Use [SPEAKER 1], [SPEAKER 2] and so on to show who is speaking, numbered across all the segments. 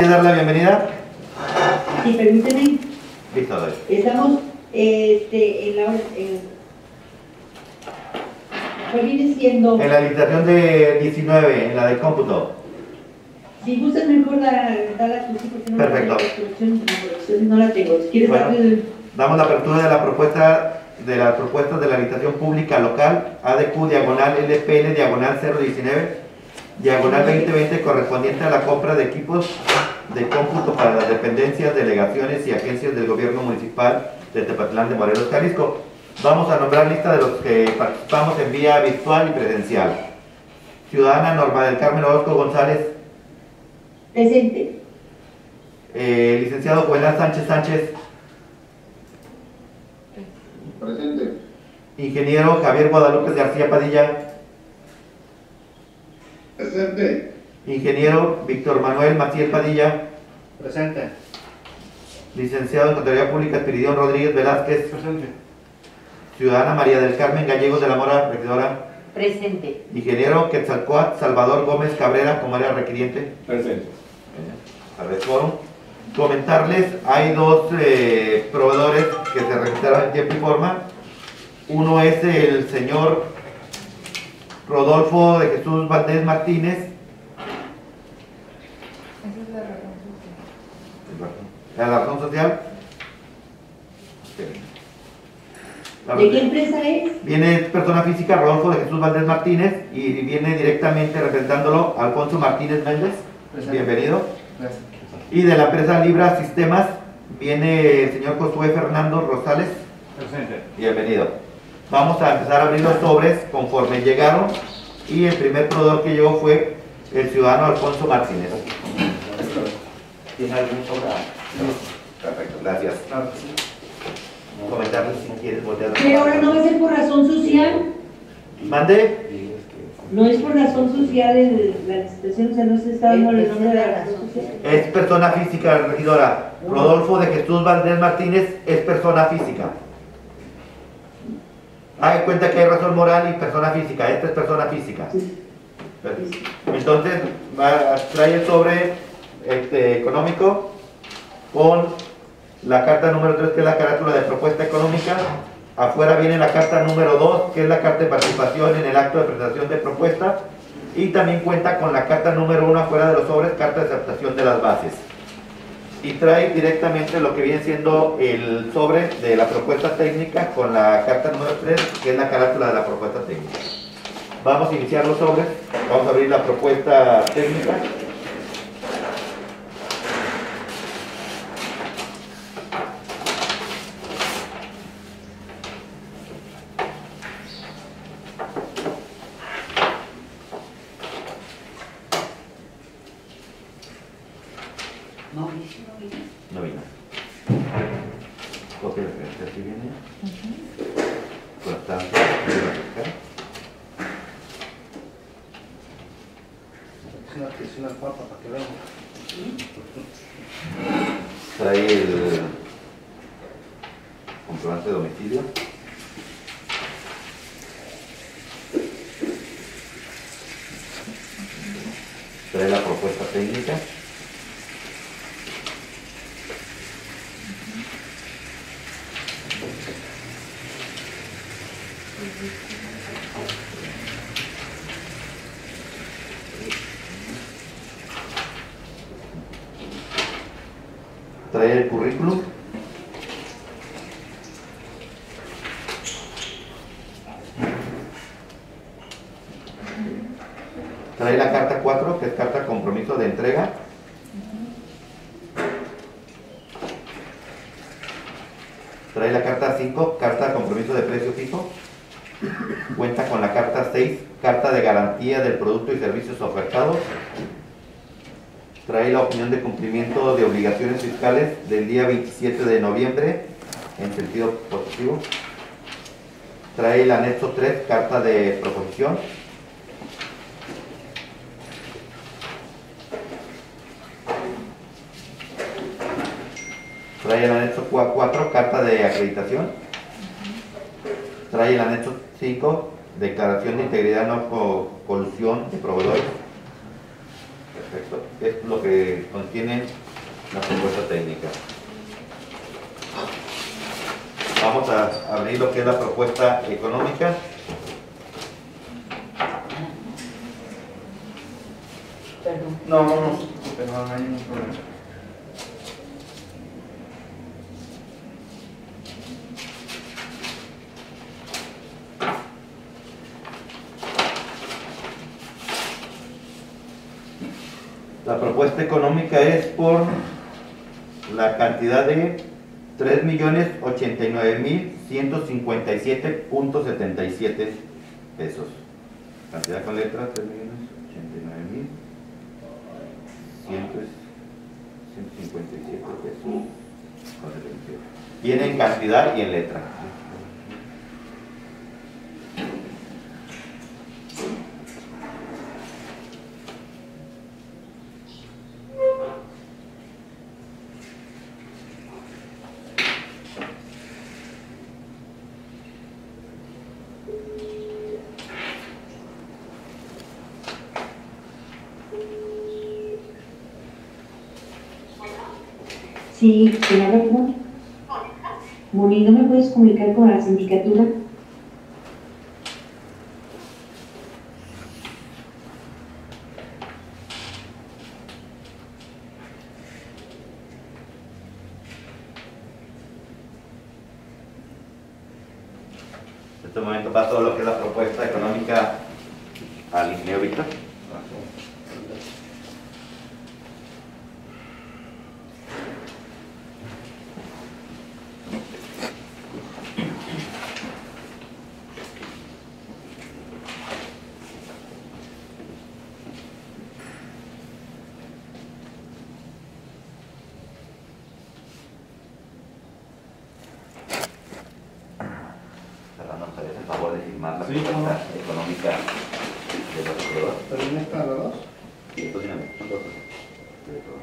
[SPEAKER 1] ¿Quieres dar la bienvenida?
[SPEAKER 2] Sí, permíteme.
[SPEAKER 1] Listo, doy.
[SPEAKER 2] Estamos este, en la. En, ¿Cuál viene siendo?
[SPEAKER 1] En la licitación de 19, en la de cómputo.
[SPEAKER 2] Si gustas, mejor dar da la tuya porque no
[SPEAKER 1] Perfecto.
[SPEAKER 2] la. La la no la tengo. Si quieres,
[SPEAKER 1] Bueno.
[SPEAKER 2] el-
[SPEAKER 1] Damos la apertura de la propuesta de las propuestas de la licitación pública local ADQ diagonal LPL diagonal 019 diagonal 2020 correspondiente a la compra de equipos de cómputo para las dependencias, delegaciones y agencias del gobierno municipal de Tepatlán de Morelos, Jalisco. Vamos a nombrar lista de los que participamos en vía virtual y presencial. Ciudadana Norma del Carmen Orozco González,
[SPEAKER 2] presente.
[SPEAKER 1] eh, licenciado Juvenal Sánchez Sánchez,
[SPEAKER 3] Presente.
[SPEAKER 1] ingeniero Javier Guadalupe García Padilla,
[SPEAKER 3] Presente.
[SPEAKER 1] Ingeniero Víctor Manuel Maciel Padilla,
[SPEAKER 4] Presente.
[SPEAKER 1] licenciado en Contaduría Pública Espiridión Rodríguez Velázquez,
[SPEAKER 4] Presente.
[SPEAKER 1] ciudadana María del Carmen Gallegos de la Mora, regidora,
[SPEAKER 2] Presente.
[SPEAKER 1] ingeniero Quetzalcoatl Salvador Gómez Cabrera, como área requiriente,
[SPEAKER 4] Presente.
[SPEAKER 1] a ver. Comentarles, hay dos eh, proveedores que se registraron en tiempo y forma. Uno es el señor Rodolfo de Jesús Valdés Martínez,
[SPEAKER 5] Esa es la razón social.
[SPEAKER 1] la razón social. La-
[SPEAKER 2] ¿De qué empresa es?
[SPEAKER 1] Viene persona física Rodolfo de Jesús Valdés Martínez y viene directamente representándolo Alfonso Martínez Méndez.
[SPEAKER 4] Presente.
[SPEAKER 1] Bienvenido.
[SPEAKER 4] Gracias.
[SPEAKER 1] Y de la empresa Libra Sistemas viene el señor Josué Fernando Rosales.
[SPEAKER 4] Presente.
[SPEAKER 1] Bienvenido. Vamos a empezar a abrir los sobres conforme llegaron y el primer proveedor que llegó fue el ciudadano Alfonso Martínez. ¿Tiene algún sobre? Perfecto, gracias. Comentarles si quieres voltear.
[SPEAKER 2] Pero ahora no va a ser por razón social.
[SPEAKER 1] Mande.
[SPEAKER 2] No es por razón social el- la licitación, o sea, no se está dando el nombre de la razón social.
[SPEAKER 1] Es persona física, regidora. Rodolfo de Jesús Valdés Martínez es persona física. Hay en cuenta que hay razón moral y persona física. Esta es persona física. Entonces, traer el sobre este, económico con la carta número 3, que es la carátula de propuesta económica. Afuera viene la carta número 2, que es la carta de participación en el acto de presentación de propuesta. Y también cuenta con la carta número 1 afuera de los sobres, carta de aceptación de las bases. Y trae directamente lo que viene siendo el sobre de la propuesta técnica con la carta número 3, que es la carátula de la propuesta técnica. Vamos a iniciar los sobres, vamos a abrir la propuesta técnica.
[SPEAKER 2] Mauricio, no viene.
[SPEAKER 1] No vino. Copia de referencia aquí viene. Constancia, de la fiscal.
[SPEAKER 4] Es una, es una papa para que vean.
[SPEAKER 1] Trae el comprobante de domicilio. Trae la propuesta técnica. Trae el currículum. Trae la carta 4, que es carta compromiso de entrega. Trae la carta 5, carta Cuenta con la carta 6, carta de garantía del producto y servicios ofertados. Trae la opinión de cumplimiento de obligaciones fiscales del día 27 de noviembre en sentido positivo. Trae el anexo 3, carta de proposición. Trae el anexo 4, carta de acreditación. Trae el anexo 5, declaración de integridad no co- colusión de proveedores. Perfecto. Es lo que contiene la propuesta técnica. Vamos a abrir lo que es la propuesta económica.
[SPEAKER 5] Perdón.
[SPEAKER 4] No, no, no, no hay ningún problema.
[SPEAKER 1] Propuesta económica es por la cantidad de 3.089.157.77 pesos. Cantidad con letra 3.089.157. pesos. con 77. Viene en cantidad y en letra.
[SPEAKER 2] Sí, ¿quién habla, perdón? Moni, ¿no me puedes comunicar con la sindicatura?
[SPEAKER 1] En este momento paso lo que es la propuesta económica al ingeniero Víctor. Fernando, ¿nos harías el favor de firmar la
[SPEAKER 4] Sí, cómo no.
[SPEAKER 1] propuesta económica de los proveedores?
[SPEAKER 4] ¿También están los dos?
[SPEAKER 1] Sí, esto tiene son dos cosas. De todo.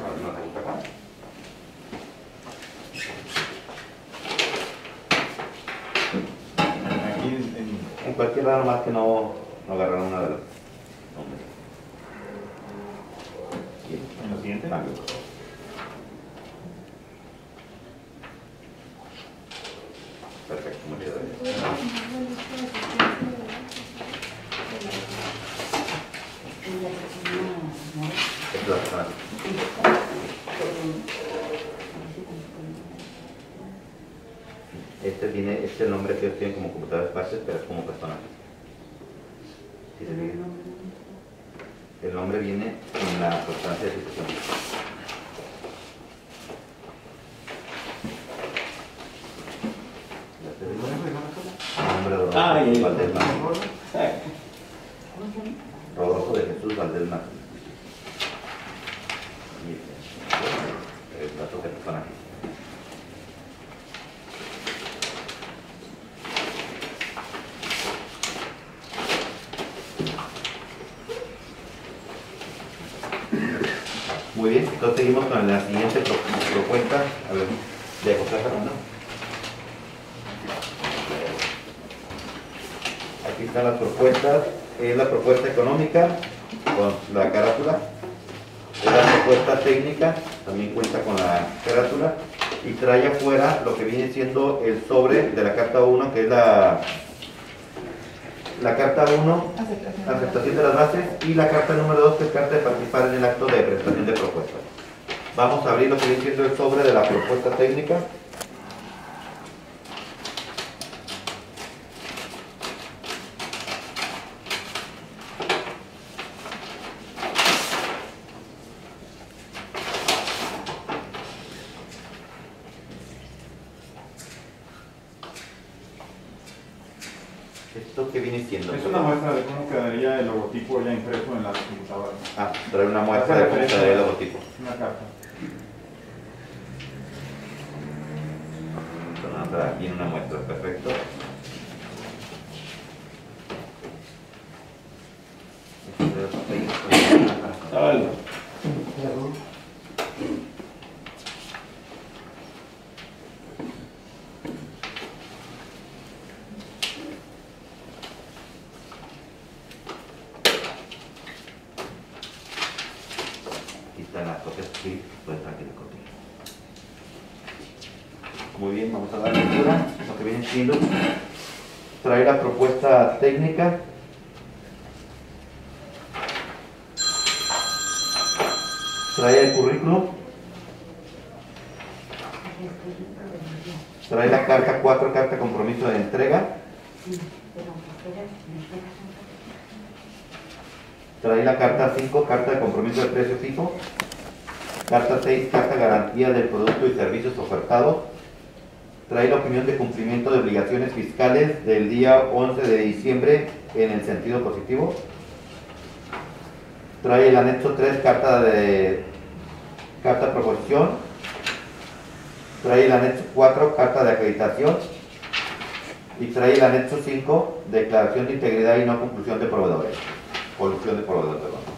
[SPEAKER 1] No, no te gusta acá.
[SPEAKER 4] Aquí en, en-
[SPEAKER 1] Lado más que no, no agarraron una de las nombres. Bien.
[SPEAKER 4] en lo siguiente.
[SPEAKER 1] Cambio. Perfecto, muchas gracias. Esta es la persona. Este tiene, este nombre que ellos tienen como computadoras bases, pero es como persona. ¿Sí se fijan? El nombre viene en la constancia de situación. Nombre de
[SPEAKER 4] Ah,
[SPEAKER 1] Rodolfo
[SPEAKER 4] y-
[SPEAKER 1] Valdés Martínez. Rodolfo de Jesús Valdés Martínez. Y este, el dato de persona. Muy bien, entonces seguimos con la siguiente pro- propuesta. A ver, de José Fernando. Aquí están las propuestas. Es la propuesta económica con la carátula. Es la propuesta técnica, también cuenta con la carátula. Y trae afuera lo que viene siendo el sobre de la carta 1, que es la, la carta 1 aceptación de las bases y la carta número 2 que es carta de participar en el acto de presentación de propuestas. Vamos a abrir lo que viene siendo el sobre de la propuesta técnica. ¿Esto qué viene siendo?
[SPEAKER 6] Es una muestra de cómo quedaría el logotipo ya impreso en las computadoras.
[SPEAKER 1] Ah, trae una muestra de cómo quedaría el logotipo.
[SPEAKER 6] Una carta.
[SPEAKER 1] Aquí en una muestra, perfecto. Sí, puede estar aquí la copia. Muy bien, vamos a dar lectura. Lo que viene siendo traer la propuesta técnica. Trae el currículum. Trae la carta 4, carta compromiso de entrega. Trae la carta 5, carta de compromiso de precio fijo. Carta 6, carta garantía del producto y servicios ofertados. Trae la opinión de cumplimiento de obligaciones fiscales del día 11 de diciembre en el sentido positivo. Trae el anexo 3, carta de carta proposición. Trae el anexo 4, carta de acreditación. Y trae el anexo 5, declaración de integridad y no conclusión de proveedores. Colusión de proveedores.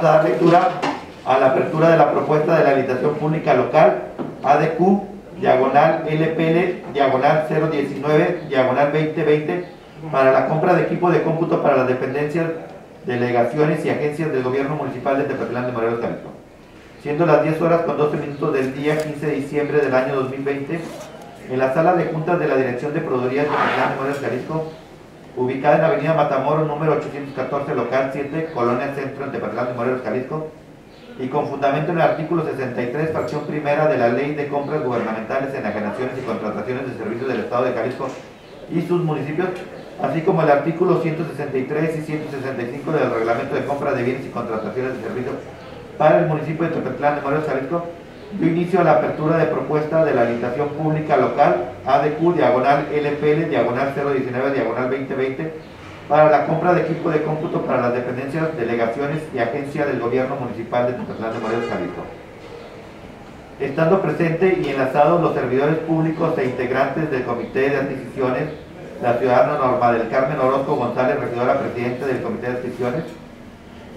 [SPEAKER 5] Vamos a
[SPEAKER 1] dar lectura a la apertura de la propuesta de la licitación pública local ADQ, diagonal LPL, diagonal 019, diagonal 2020, para la compra de equipo de cómputo para las dependencias, delegaciones y agencias del gobierno municipal de Tepetlán de Morelos, Jalisco. Siendo las 10 horas con 12 minutos del día 15 de diciembre del año 2020, en la sala de juntas de la Dirección de Proveeduría de Tepetlán de Morelos, Jalisco, ubicada en Avenida Matamoros, número 814, local 7, Colonia Centro, en Tepatlán de Morelos, Jalisco, y con fundamento en el artículo 63, fracción primera de la Ley de Compras Gubernamentales, Enajenaciones y Contrataciones de Servicios del Estado de Jalisco y sus municipios, así como el artículo 163 y 165 del Reglamento de Compra de Bienes y Contrataciones de Servicios para el municipio de Tepetlán de Morelos, Jalisco, dio inicio a la apertura de propuesta de la licitación pública local ADQ, diagonal LPL, diagonal 019, diagonal 2020, para la compra de equipo de cómputo para las dependencias, delegaciones y agencias del gobierno municipal de Tepetlán de Morelos. Estando presente y enlazados los servidores públicos e integrantes del Comité de Adquisiciones, la ciudadana Norma del Carmen Orozco González, regidora presidente del Comité de Adquisiciones,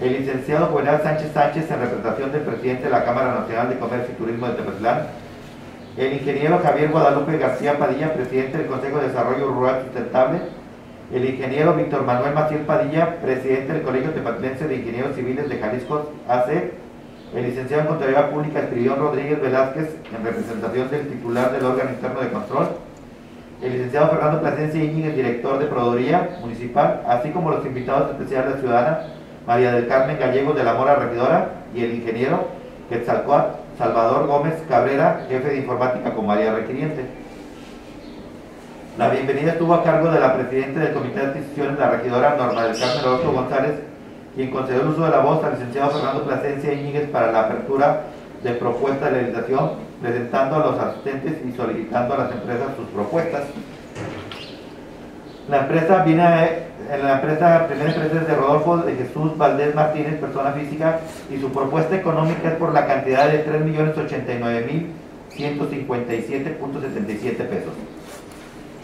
[SPEAKER 1] el licenciado Juvenal Sánchez Sánchez en representación del presidente de la Cámara Nacional de Comercio y Turismo de Tepetlán, el ingeniero Javier Guadalupe García Padilla, presidente del Consejo de Desarrollo Rural Sustentable, el ingeniero Víctor Manuel Maciel Padilla, presidente del Colegio Tepatlense de Ingenieros Civiles de Jalisco AC, el licenciado en Contabilidad Pública Espiridión Rodríguez Velázquez, en representación del titular del órgano interno de control, el licenciado Fernando Plasencia Íñiguez, director de Proveeduría Municipal, así como los invitados especiales de ciudadana María del Carmen Gallegos de la Mora Regidora y el ingeniero Quetzalcoatl Salvador Gómez Cabrera, jefe de informática con María Requiriente. La bienvenida estuvo a cargo de la presidenta del Comité de Adquisiciones, la regidora Norma del Carmen Orozco González, quien concedió el uso de la voz al licenciado Fernando Plasencia Íñiguez para la apertura de propuesta de legislación, presentando a los asistentes y solicitando a las empresas sus propuestas. La empresa viene, a- la empresa, primera empresa es de Rodolfo de Jesús Valdés Martínez, persona física, y su propuesta económica es por la cantidad de 3.089.157.77 pesos.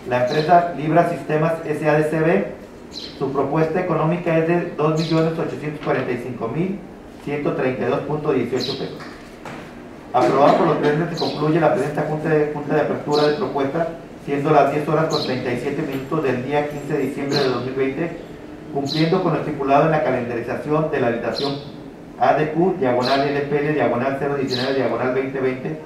[SPEAKER 1] La empresa Libra Sistemas SADCB, su propuesta económica es de 2.845.132.18 pesos. Aprobado por los presentes, se concluye la presente junta de, junta de apertura de propuesta, siendo las 10 horas con 37 minutos del día 15 de diciembre de 2020, cumpliendo con lo estipulado en la calendarización de la habitación ADQ, diagonal LPL, diagonal 019, diagonal 2020,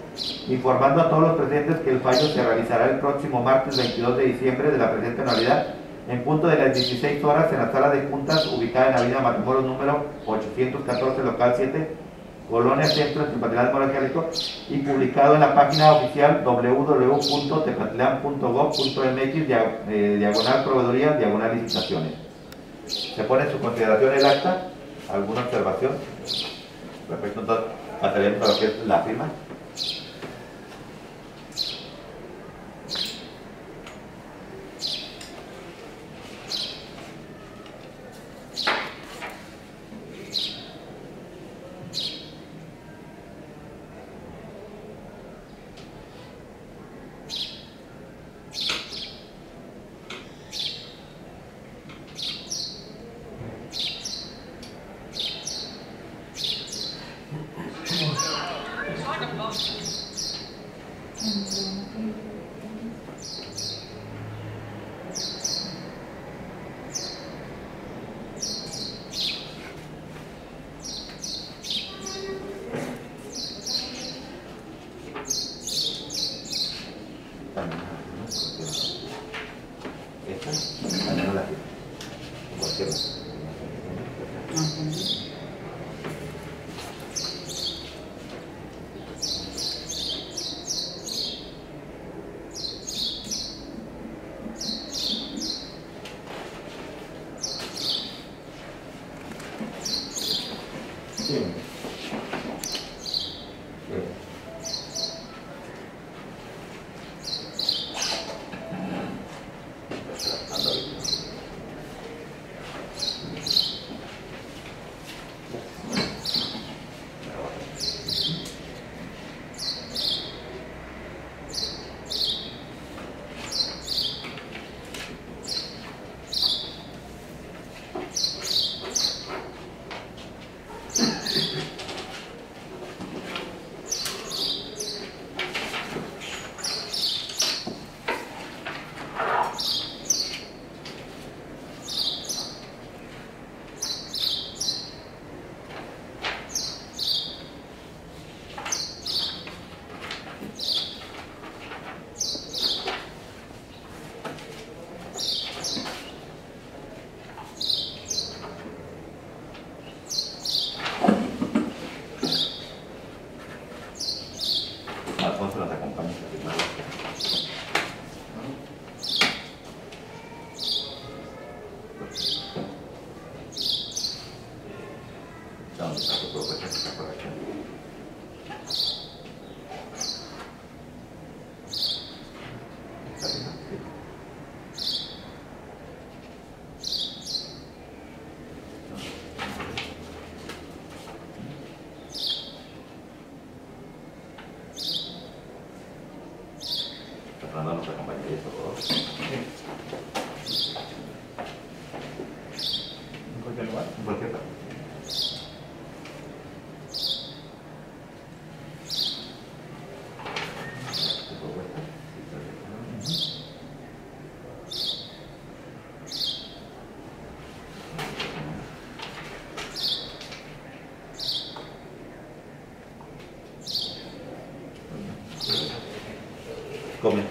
[SPEAKER 1] informando a todos los presentes que el fallo se realizará el próximo martes 22 de diciembre de la presente anualidad, en punto de las 16 horas en la sala de juntas ubicada en Avenida Matamoros número 814, local 7, Colonia Centro, en Tepatlán, Morelos, y publicado en la página oficial www.tepatlán.gov.mx, dia- eh, diagonal proveeduría, diagonal licitaciones. ¿Se pone en su consideración el acta? ¿Alguna observación? Pasaremos a es la firma.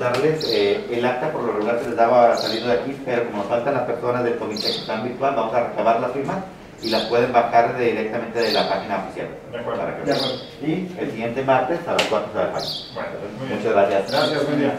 [SPEAKER 1] Comentarles, eh, el acta por lo regular se les daba saliendo de aquí, pero como nos faltan las personas del comité que están virtual, vamos a recabar las firmas y las pueden bajar de- directamente de la página oficial.
[SPEAKER 6] De acuerdo.
[SPEAKER 1] Para que-
[SPEAKER 6] De acuerdo.
[SPEAKER 1] Y el siguiente martes a las 4 de la página.
[SPEAKER 6] Bueno, muy bien.
[SPEAKER 1] Muchas gracias.
[SPEAKER 6] Gracias, buen día.